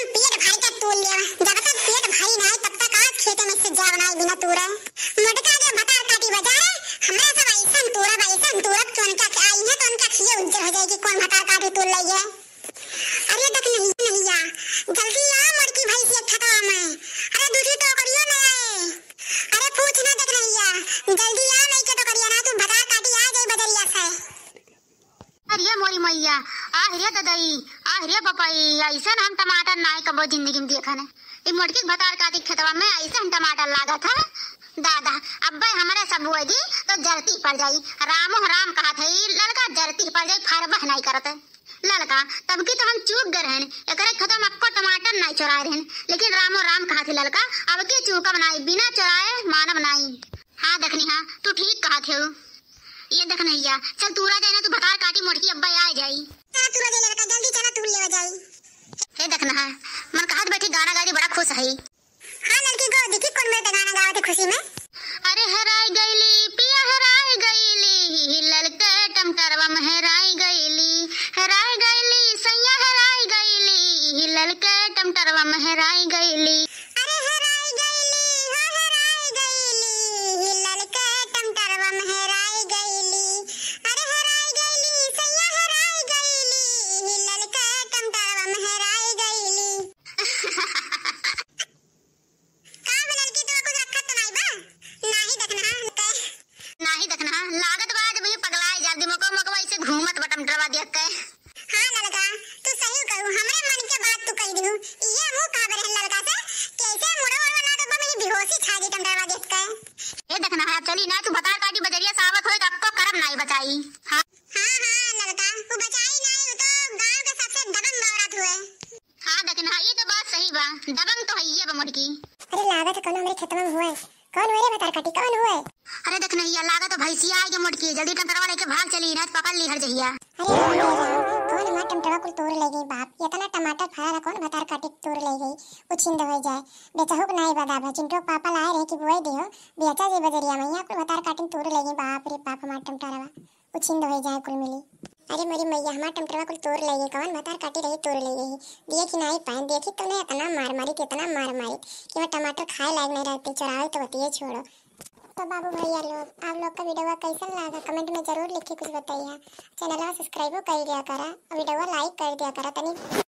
हम पेट भर के तूल लेवा जब तक पेट भरी ना तब तक आज खेते में से जा बनाई बिना तूरा मटका जो बता काटी बजा रहे हमरा सब ऐसन तूरा ऐसन तूरा तो उनका क्या आई है तो उनका खिए उज्जर हो जाएगी, कौन बता काटी तूल लई है? अरे तक नहीं नहीं या जल्दी आ मटकी भाई से ठका मैं। अरे दूसरी तो करियो ना अरे पूछ ना तक नहीं या जल्दी ददई अरे पपाई ऐसा हम टमाटर नाय कबो ज़िंदगी में देखा ने। ई मोटकी भतार काटी खेतवा में ऐसा टमाटर लागा था दादा, अब्बे हमारे सब जी तो जरती पड़ जाई। रामो राम कहा थे लड़का जरती पड़ जाई फरबह नहीं करते लड़का, तब की तो हम चूक गए रहन, एकरे खत्म आपको टमाटर नहीं चुराए रहन। लेकिन रामो राम कहा थे लड़का, अब के चूका बनाई, बिना चुराए मानव नहीं। हाँ देखनी हाँ तू ठीक कहा थे। ये देख नहीं या चल तूरा जाए ना तू भतार काटी मोटकी अब्बा आ जाई चला तू ले लड़का जल्दी चला तू ले जाई हे देखना है मन कहा बैठी गाना खुश है, लड़की को देखी कौन मेरे गाना गाओ थे खुशी में? अरे हराई गईली, पिया हराई गईली ललके टमटरवा में हराई गईली। हराई गईली, सैया हराई गईली ललके टमटरवा में हराई गईली अरे हराई गईली हो हराई गईली ललके टमटरवा में हराई गईली अरे हराई गईली सैया हराई गईली ललके टमटरवा में हराई गईली का बे लड़की तो कुछ रखत तो नहीं बा नाही देखना के नाही देखना लागत बा जब ये पगलाए जा दिमाग मकवा ऐसे घूमत बटम टरवा देख के हाँ लड़का तू सही कहू हमरे मन के तू दिहू ये मुँह का बरे लड़का से? कैसे मुड़ो और ना तो मेरी बेहोशी छा गई देख के। देखना है चली ना तू बता काटी बजरिया सावत होए तो आपको करम नहीं बचाई। हाँ। हाँ हाँ लड़का तू बचाई नहीं वो तो गाँव के सबसे दबंग औरत हुए। हाँ देखना ये तो बात सही बा दबंग तो है ये मुड़की। अरे लागत कौन हमारे खेत में हुए? कौन हुए रे बता कटी कौन हुए? अरे ये लागत तो भैंसिया आई मुड़की जल्दी लेके भाग चली ना तो पकड़ ली हर जहिया। अरे राम रे राम कौन हमारा टमाटर को तोड़ ले गई, बाप। इतना टमाटर फरा कौन भतार काटी तोड़ ले गई छिंद हो जाए। बेचाहुक नहीं बता भा चिंटो पापा लाए रहे कि बोए दियो, बेचा जे बजरिया मैया कुल भतार काटी तोड़ ले बाप रे बाप हो जाए, कुल मिली। अरे मेरी मैया, हमारा टमाटरवा कुल तोड़ ले कौन? भतार काटी रही, तोड़ ले दिए कि नहीं पाए, देखी तो नहीं, इतना मार मारी कि इतना मार मारी कि मैं टमाटर खाए लायक नहीं रहती, चुरावे तो बतिए छोड़ो। तो बाबू भैया लोग, आप लोग का वीडियो कैसा लगा? कमेंट में ज़रूर लिख के कुछ बताइए। चैनल सब्सक्राइब कर दिया करा वीडियो लाइक कर दिया करा, तनी